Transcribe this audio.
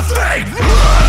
nothing!